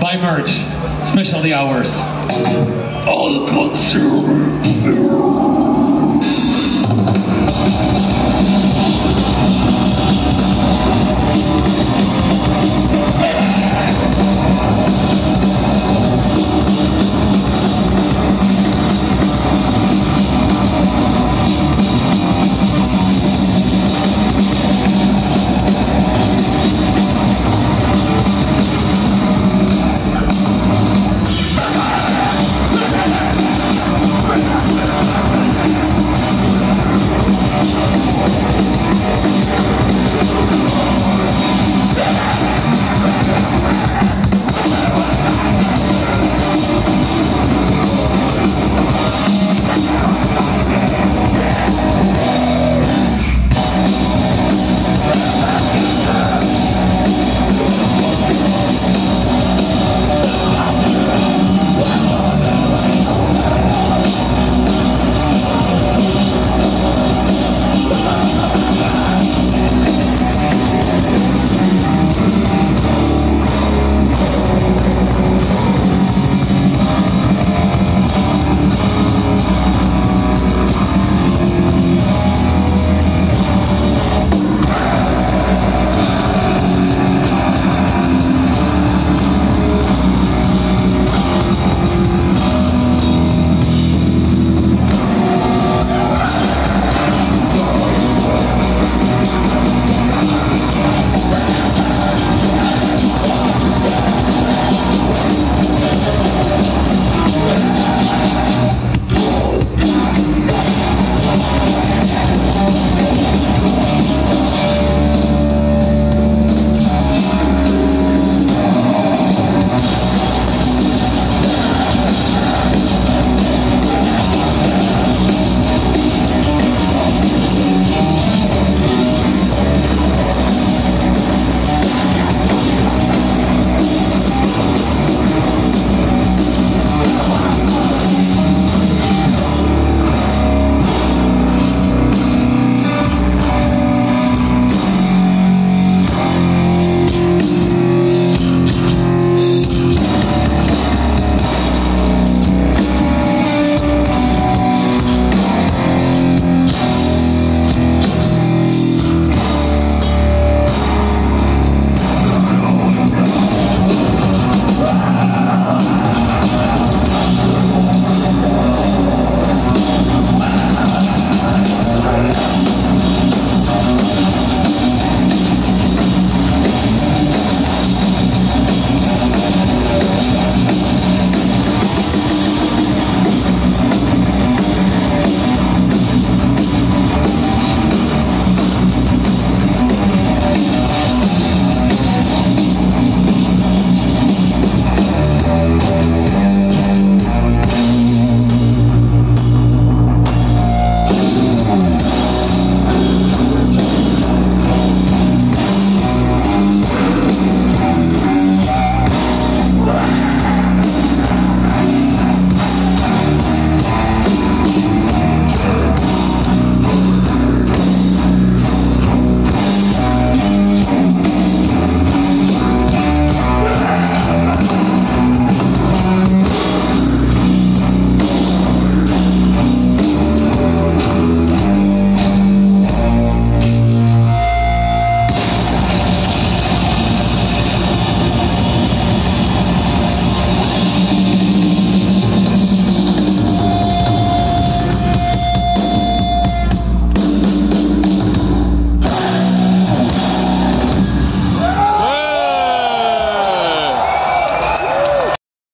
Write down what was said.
buy merch, specialty hours. All consumer.